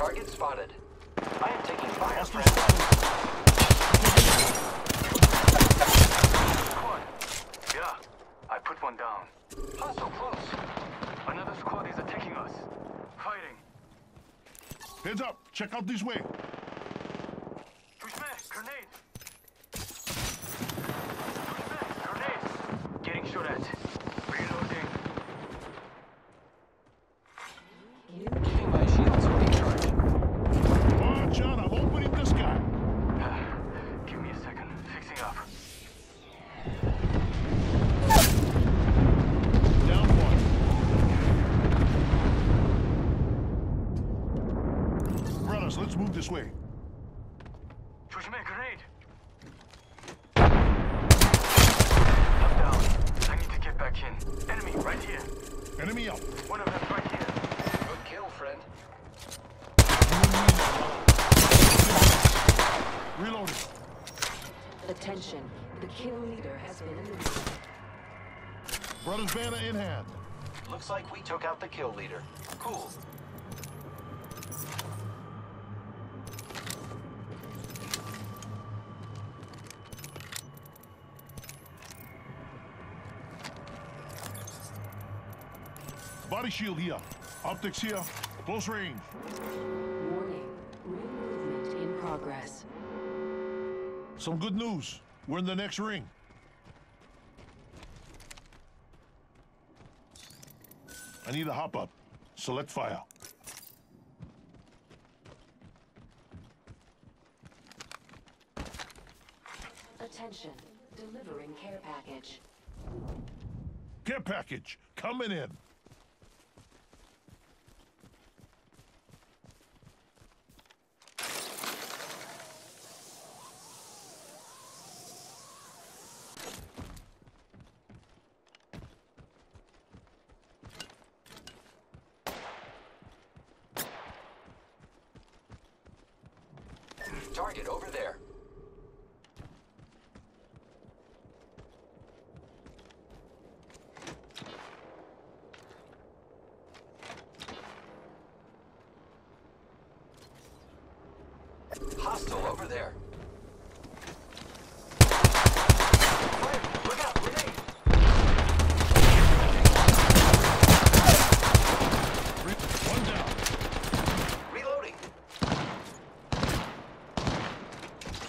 Target spotted. I am taking fire. Squad. Yeah, I put one down. Hostile close. Another squad is attacking us. Fighting. Heads up. Check out this way. this way. Shoot me a grenade. I'm down. I need to get back in. Enemy right here. Enemy up. One of them right here. Good kill, friend. Reloading. Attention. The kill leader has been eliminated. Brothers banner in hand. Looks like we took out the kill leader. Cool. Body shield here. Optics here. Close range. Warning, ring movement in progress. Some good news. We're in the next ring. I need a hop up. Select fire. Attention, delivering care package. Care package coming in. Target over there. Hostile over there. Fire! Look out! Grenade! Re- One down. Reloading.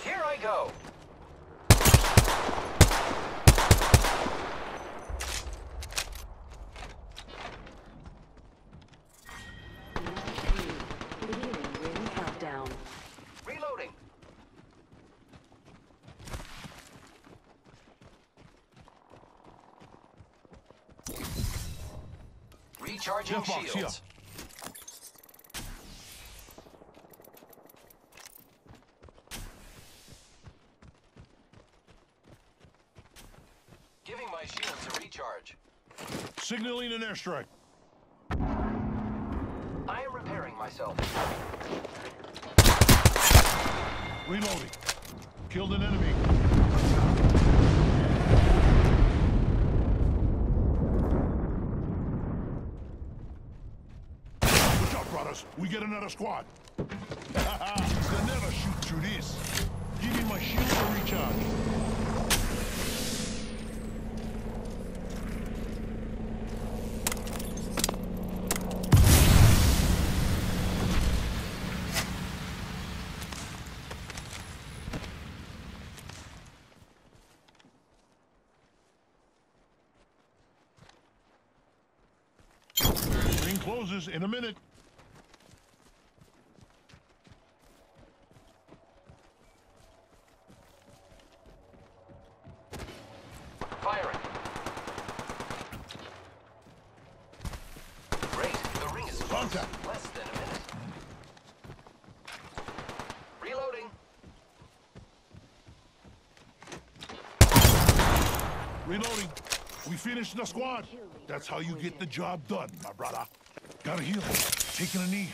Here I go. Beginning ring countdown. Reloading. Recharging Death box, shields. Giving my shields a recharge. Signaling an airstrike. I am repairing myself. Reloading. Killed an enemy. Brothers. We get another squad. they never shoot through this. Give me my shield to recharge. In a minute. Firing. Great. The ring is close. Contact. Less than a minute. Reloading. Reloading. We finished the squad. That's how you get the job done, my brother. Gotta heal. Taking a knee.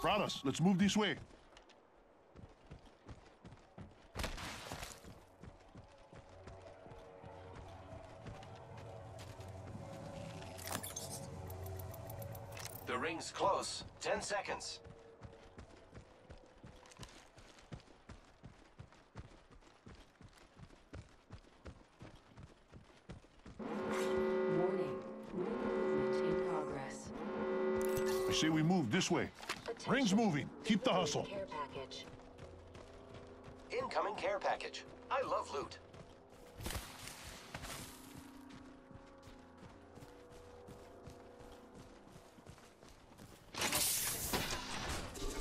Brothers, let's move this way. The ring's close. Ten seconds. Warning. Movement in progress. I say we move this way. Ring's moving. Keep the hustle. Care package. Incoming care package. I love loot.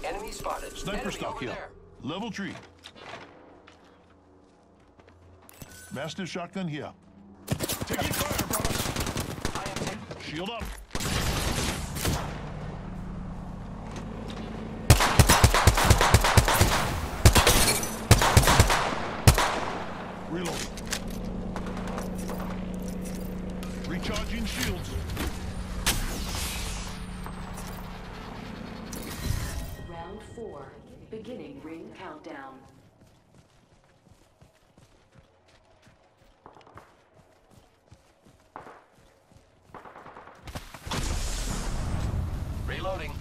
Enemy spotted. Sniper Enemy stock here. there. Level three. Mastiff shotgun here. Taking fire, brothers. I am taking Shield up. Reloading. Recharging shields. Countdown. Reloading.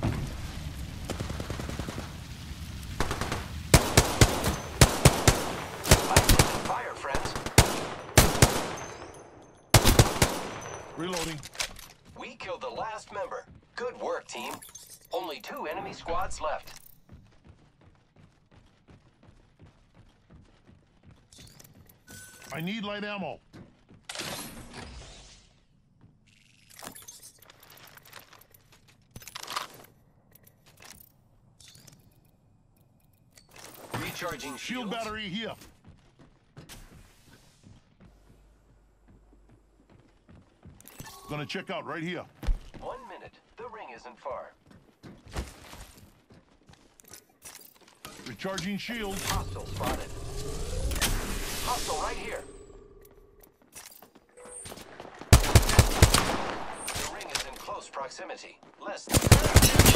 Fire, friends. Reloading. We killed the last member. Good work, team. Only two enemy squads left. I need light ammo. Recharging Shield shields. battery here. Gonna check out right here. One minute. The ring isn't far. Recharging shield. Hostile spotted. Hostile right here. The ring is in close proximity. Less than